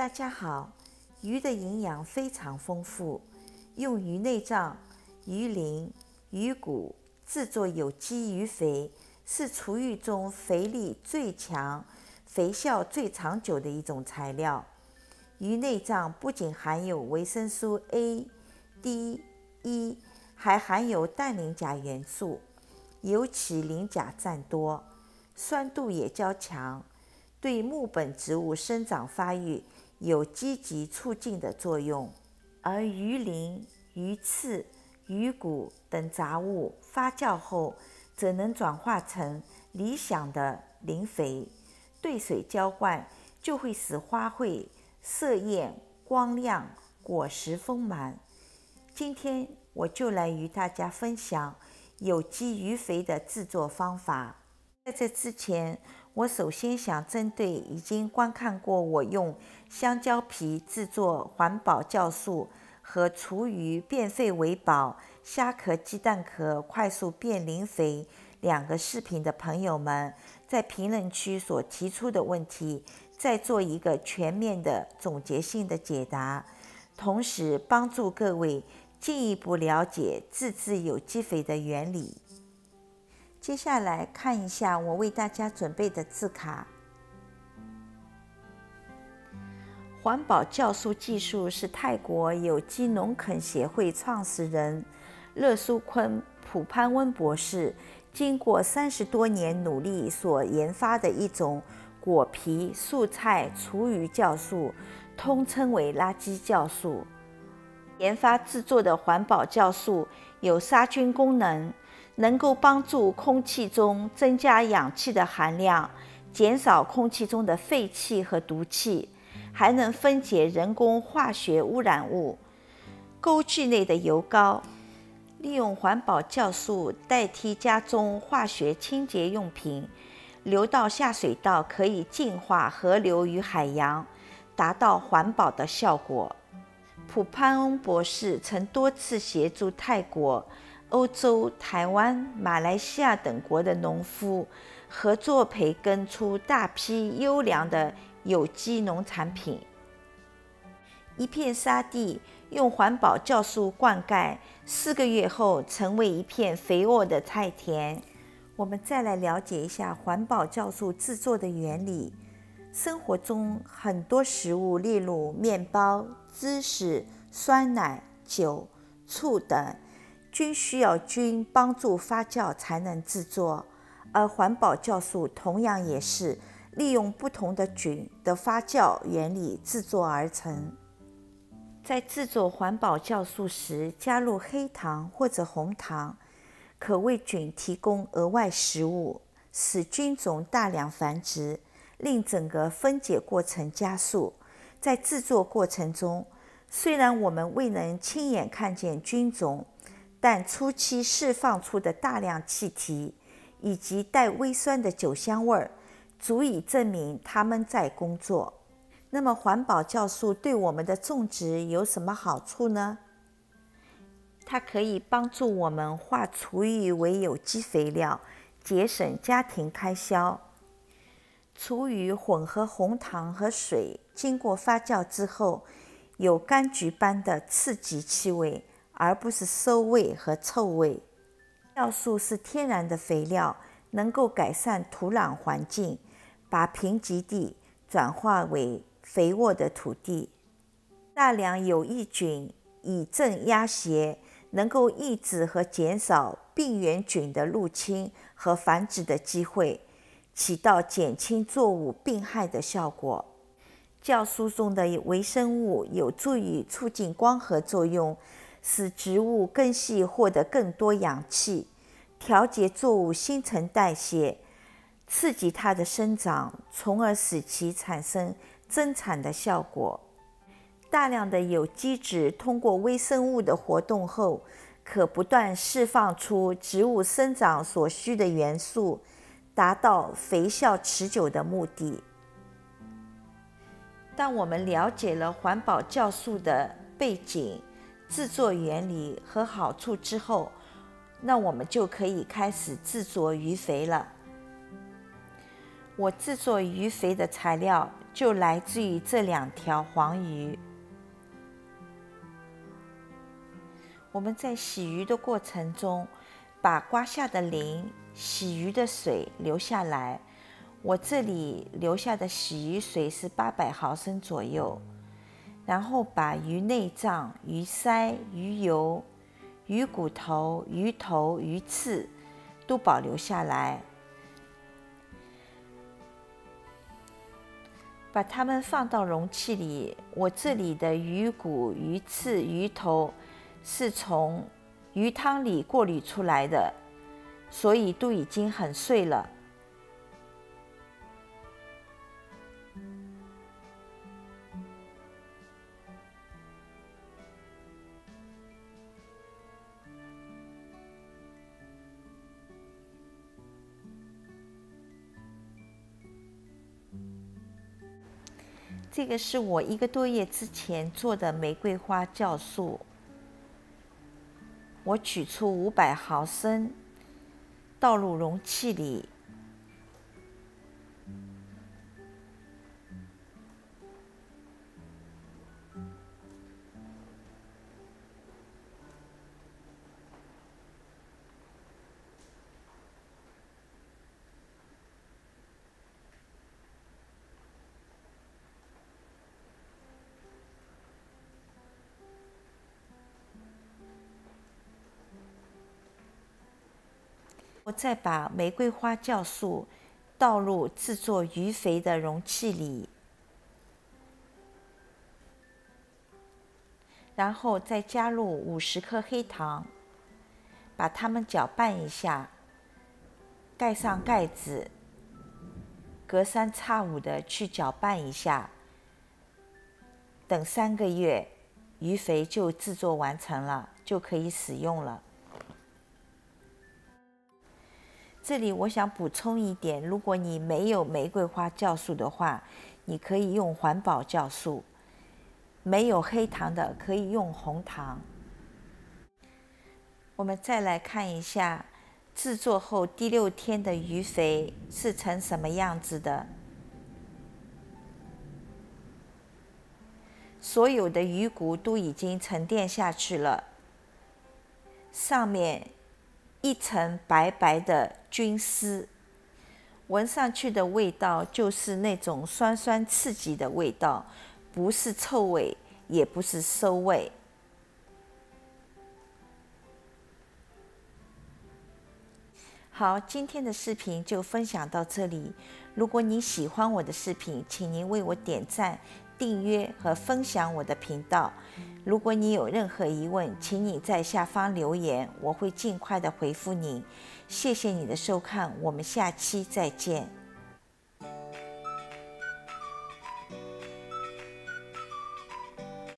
大家好，鱼的营养非常丰富，用鱼内脏、鱼鳞、鱼骨制作有机鱼肥，是厨余中肥力最强、肥效最长久的一种材料。鱼内脏不仅含有维生素 A、D、E，还含有氮磷钾元素，尤其磷钾占多，酸度也较强。对木本植物生长发育有积极促进的作用，而鱼鳞、鱼刺、鱼骨等杂物发酵后，则能转化成理想的磷肥，兑水浇灌就会使花卉色艳、光亮，果实丰满。今天我就来与大家分享有机鱼肥的制作方法。在这之前，我首先想针对已经观看过我用香蕉皮制作环保酵素和厨余变废为宝、虾壳、鸡蛋壳快速变磷肥两个视频的朋友们，在评论区所提出的问题，再做一个全面的总结性的解答，同时帮助各位进一步了解自制有机肥的原理。接下来看一下我为大家准备的字卡。环保酵素技术是泰国有机农垦协会创始人乐苏坤普潘温博士经过三十多年努力所研发的一种果皮素菜厨余酵素，通称为垃圾酵素。研发制作的环保酵素有杀菌功能。能够帮助空气中增加氧气的含量，减少空气中的废气和毒气，还能分解人工化学污染物、沟具内的油膏。利用环保酵素代替家中化学清洁用品，流到下水道可以净化河流与海洋，达到环保的效果。普潘翁博士曾多次协助泰国。欧洲、台湾、马来西亚等国的农夫合作培根出大批优良的有机农产品。一片沙地用环保酵素灌溉，四个月后成为一片肥沃的菜田。我们再来了解一下环保酵素制作的原理。生活中很多食物，例如面包、芝士、酸奶、酒、醋等。均需要菌帮助发酵才能制作，而环保酵素同样也是利用不同的菌的发酵原理制作而成。在制作环保酵素时，加入黑糖或者红糖，可为菌提供额外食物，使菌种大量繁殖，令整个分解过程加速。在制作过程中，虽然我们未能亲眼看见菌种，但初期释放出的大量气体以及带微酸的酒香味儿，足以证明它们在工作。那么，环保酵素对我们的种植有什么好处呢？它可以帮助我们化厨余为有机肥料，节省家庭开销。厨余混合红糖和水，经过发酵之后，有柑橘般的刺激气味。而不是馊味和臭味。酵素是天然的肥料，能够改善土壤环境，把贫瘠地转化为肥沃的土地。大量有益菌以正压邪，能够抑制和减少病原菌的入侵和繁殖的机会，起到减轻作物病害的效果。酵素中的微生物有助于促进光合作用。使植物根系获得更多氧气，调节作物新陈代谢，刺激它的生长，从而使其产生增产的效果。大量的有机质通过微生物的活动后，可不断释放出植物生长所需的元素，达到肥效持久的目的。当我们了解了环保酵素的背景，制作原理和好处之后，那我们就可以开始制作鱼肥了。我制作鱼肥的材料就来自于这两条黄鱼。我们在洗鱼的过程中，把刮下的鳞、洗鱼的水留下来。我这里留下的洗鱼水是八百毫升左右，然后把鱼内脏、鱼鳃、鱼油、鱼骨头、鱼头、鱼刺都保留下来，把它们放到容器里。我这里的鱼骨、鱼刺、鱼头是从鱼汤里过滤出来的，所以都已经很碎了。这个是我一个多月之前做的玫瑰花酵素，我取出五百毫升，倒入容器里。我再把玫瑰花酵素倒入制作鱼肥的容器里，然后再加入五十克黑糖，把它们搅拌一下，盖上盖子，隔三差五的去搅拌一下，等三个月，鱼肥就制作完成了，就可以使用了。这里我想补充一点：如果你没有玫瑰花酵素的话，你可以用环保酵素；没有黑糖的，可以用红糖。我们再来看一下制作后第六天的鱼肥是成什么样子的。所有的鱼骨都已经沉淀下去了，上面。一层白白的菌丝，闻上去的味道就是那种酸酸刺激的味道，不是臭味，也不是馊味。好，今天的视频就分享到这里。如果你喜欢我的视频，请您为我点赞。订阅和分享我的频道。如果你有任何疑问，请你在下方留言，我会尽快的回复你。谢谢你的收看，我们下期再见。